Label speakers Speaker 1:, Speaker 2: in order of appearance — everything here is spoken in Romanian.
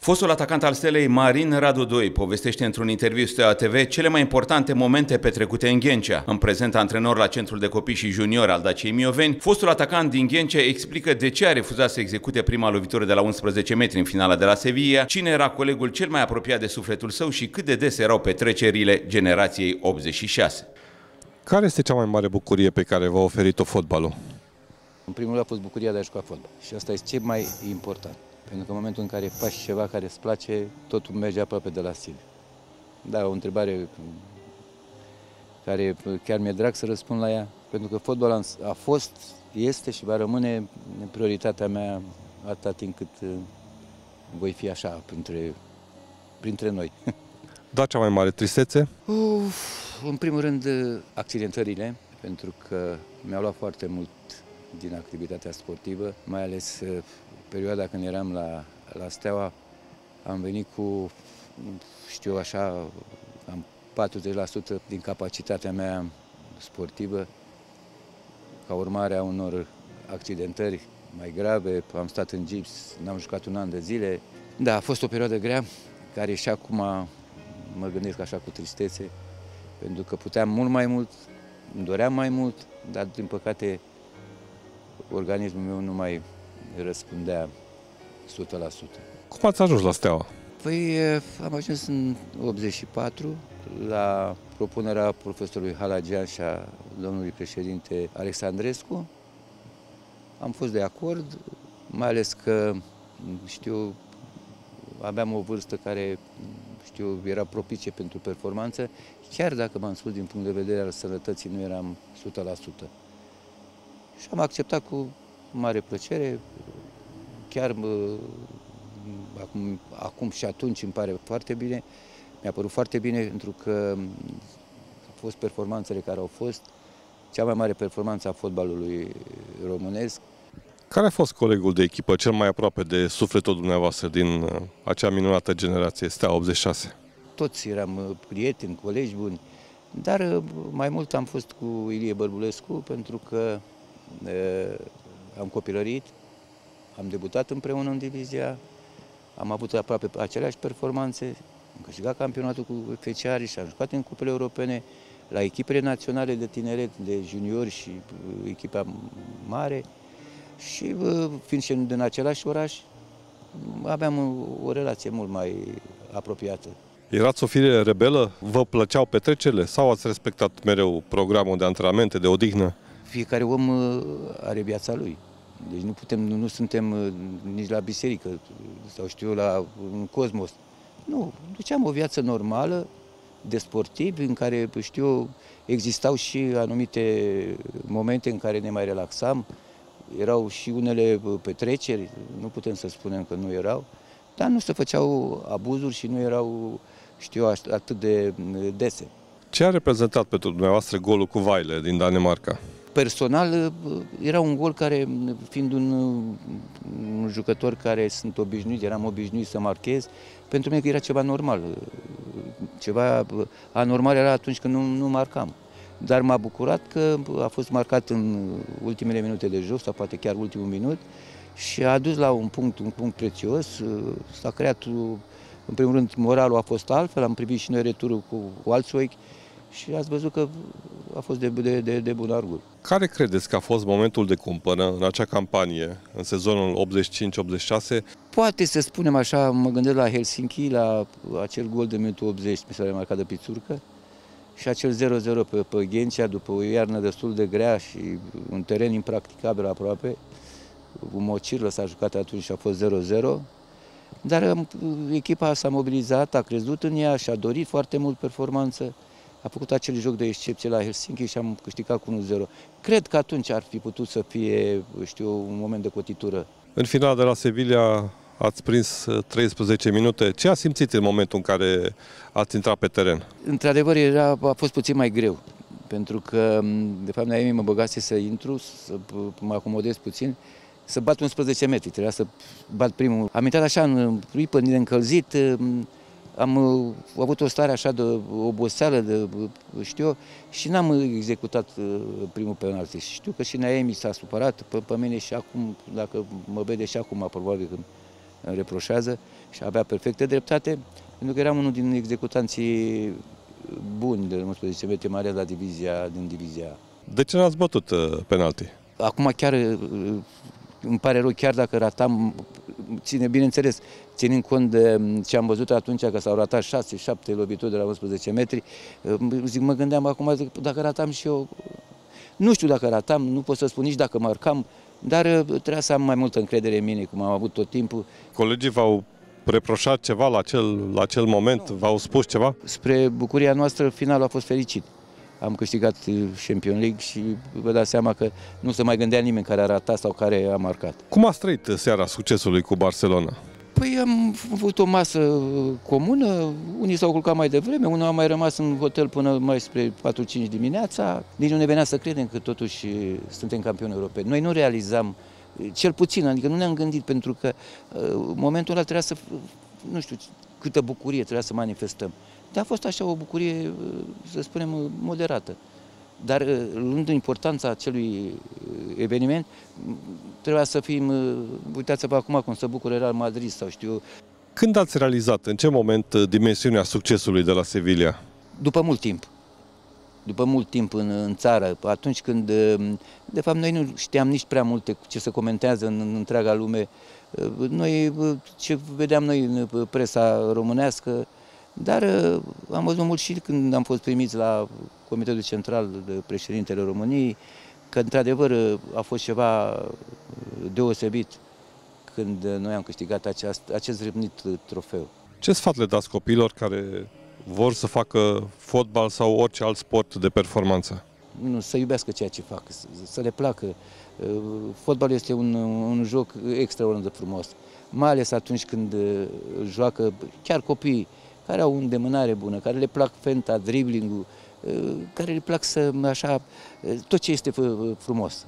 Speaker 1: Fostul atacant al stelei Marin Radu Doi povestește într-un interviu Steaua TV cele mai importante momente petrecute în Ghencea. În prezent antrenor la Centrul de Copii și Junior al Daciei Mioveni, fostul atacant din Ghencea explică de ce a refuzat să execute prima lovitură de la 11 metri în finala de la Sevilla, cine era colegul cel mai apropiat de sufletul său și cât de des erau petrecerile generației 86.
Speaker 2: Care este cea mai mare bucurie pe care v-a oferit-o fotbalul?
Speaker 3: În primul rând a fost bucuria de a juca fotbal și asta este ce mai important. Pentru că în momentul în care faci ceva care îți place, totul merge aproape de la sine. Da, o întrebare care chiar mi-e drag să răspund la ea, pentru că fotbalul a fost, este și va rămâne prioritatea mea atâta timp cât uh, voi fi așa printre, printre noi.
Speaker 2: Da, cea mai mare tristețe?
Speaker 3: Uf, în primul rând, uh, accidentările, pentru că mi-au luat foarte mult din activitatea sportivă, mai ales uh, perioada când eram la, la Steaua, am venit cu, știu așa, am 40% din capacitatea mea sportivă, ca urmare a unor accidentări mai grave, am stat în gips, n-am jucat un an de zile. Da, a fost o perioadă grea, care și acum mă gândesc așa cu tristețe, pentru că puteam mult mai mult, îmi doream mai mult, dar din păcate organismul meu nu mai răspundea 100%.
Speaker 2: Cum ați ajuns la Steaua?
Speaker 3: Păi am ajuns în 84 la propunerea profesorului Halagian și a domnului președinte Alexandrescu. Am fost de acord, mai ales că știu, aveam o vârstă care știu, era propice pentru performanță, chiar dacă m-am spus din punct de vedere al sănătății nu eram 100%. Și am acceptat cu mare plăcere, chiar acum, acum și atunci îmi pare foarte bine, mi-a părut foarte bine pentru că au fost performanțele care au fost, cea mai mare performanță a fotbalului românesc.
Speaker 2: Care a fost colegul de echipă cel mai aproape de sufletul dumneavoastră din uh, acea minunată generație, Stea 86?
Speaker 3: Toți eram uh, prieteni, colegi buni, dar uh, mai mult am fost cu Ilie Bărbulescu pentru că am copilărit, am debutat împreună în divizia, am avut aproape aceleași performanțe, am câștigat campionatul cu feciari și am jucat în cupele europene, la echipele naționale de tineret, de juniori și uh, echipa mare și uh, fiind și din același oraș, aveam o, o relație mult mai apropiată.
Speaker 2: Erați o fire rebelă? Vă plăceau petrecerile sau ați respectat mereu programul de antrenamente, de odihnă?
Speaker 3: Fiecare om uh, are viața lui. Deci nu putem, nu, nu suntem uh, nici la biserică sau știu la un cosmos. Nu, duceam o viață normală de sportivi în care, știu, existau și anumite momente în care ne mai relaxam, erau și unele uh, petreceri, nu putem să spunem că nu erau, dar nu se făceau abuzuri și nu erau, știu, atât de dese.
Speaker 2: Ce a reprezentat pentru dumneavoastră golul cu Vaile din Danemarca?
Speaker 3: Personal, era un gol care, fiind un, un jucător care sunt obișnuit, eram obișnuit să marchez, pentru mine era ceva normal. Ceva anormal era atunci când nu, nu marcam. Dar m-a bucurat că a fost marcat în ultimele minute de joc, sau poate chiar ultimul minut, și a dus la un punct, un punct prețios. S-a creat, în primul rând, moralul a fost altfel, am privit și noi returul cu, cu alți ochi și ați văzut că a fost de, de, de, de bun argur.
Speaker 2: Care credeți că a fost momentul de cumpănă în acea campanie, în sezonul 85-86?
Speaker 3: Poate să spunem așa, mă gândesc la Helsinki, la acel gol de minutul 80, mi s-a remarcat de Pițurcă, și acel 0-0 pe, pe Ghencea, după o iarnă destul de grea și un teren impracticabil aproape, cu Mocirlă s-a jucat atunci și a fost 0-0, dar echipa s-a mobilizat, a crezut în ea și a dorit foarte mult performanță a făcut acel joc de excepție la Helsinki și am câștigat cu 1-0. Cred că atunci ar fi putut să fie, știu, un moment de cotitură.
Speaker 2: În final de la Sevilla ați prins 13 uh, minute. Ce a simțit în momentul în care ați intrat pe teren?
Speaker 3: Într-adevăr, era, a fost puțin mai greu, pentru că, de fapt, Naemi mă băgase să intru, să mă acomodez puțin, să bat 11 metri, trebuia să bat primul. Am intrat așa în pripă, încălzit, am uh, avut o stare așa de oboseală, de, știu și n-am executat uh, primul penalti. Și știu că și Naemi s-a supărat pe, pe mine și acum, dacă mă vede și acum, probabil că îmi reproșează și avea perfectă dreptate, pentru că eram unul din executanții buni de 11 metri, mai ales la divizia, din divizia A.
Speaker 2: De ce n-ați bătut uh, penalti?
Speaker 3: Acum chiar uh, îmi pare rău, chiar dacă ratam, ține, bineînțeles, ținând cont de ce am văzut atunci, că s-au ratat 6-7 lovituri de la 11 metri, uh, zic, mă gândeam acum, zic, dacă ratam și eu, nu știu dacă ratam, nu pot să spun nici dacă marcam, dar uh, trebuia să am mai multă încredere în mine, cum am avut tot timpul.
Speaker 2: Colegii v-au reproșat ceva la acel, la acel moment? V-au spus ceva?
Speaker 3: Spre bucuria noastră, finalul a fost fericit. Am câștigat uh, Champion League și vă dați seama că nu se mai gândea nimeni care a ratat sau care a marcat.
Speaker 2: Cum ați trăit seara succesului cu Barcelona?
Speaker 3: Păi am avut o masă comună, unii s-au culcat mai devreme, unii au mai rămas în hotel până mai spre 4-5 dimineața. Nici nu ne venea să credem că totuși suntem campioni europeni. Noi nu realizam, cel puțin, adică nu ne-am gândit, pentru că în momentul ăla trebuia să, nu știu câtă bucurie trebuia să manifestăm. Dar a fost așa o bucurie, să spunem, moderată. Dar luând importanța acelui eveniment, trebuia să fim, uitați-vă acum cum se bucură Real Madrid sau știu
Speaker 2: Când ați realizat, în ce moment, dimensiunea succesului de la Sevilla?
Speaker 3: După mult timp. După mult timp în, în țară, atunci când, de fapt, noi nu știam nici prea multe ce se comentează în, în întreaga lume. Noi, ce vedeam noi în presa românească, dar am văzut mult și când am fost primiți la Comitetul Central de Președintele României, că într-adevăr a fost ceva deosebit când noi am câștigat aceast, acest râvnit trofeu.
Speaker 2: Ce sfat le dați copiilor care vor să facă fotbal sau orice alt sport de performanță?
Speaker 3: Nu, să iubească ceea ce fac, să, să le placă. Fotbalul este un, un joc extraordinar de frumos, mai ales atunci când joacă chiar copiii care au o îndemânare bună, care le plac fenta, dribbling-ul, care le plac să, așa, tot ce este frumos.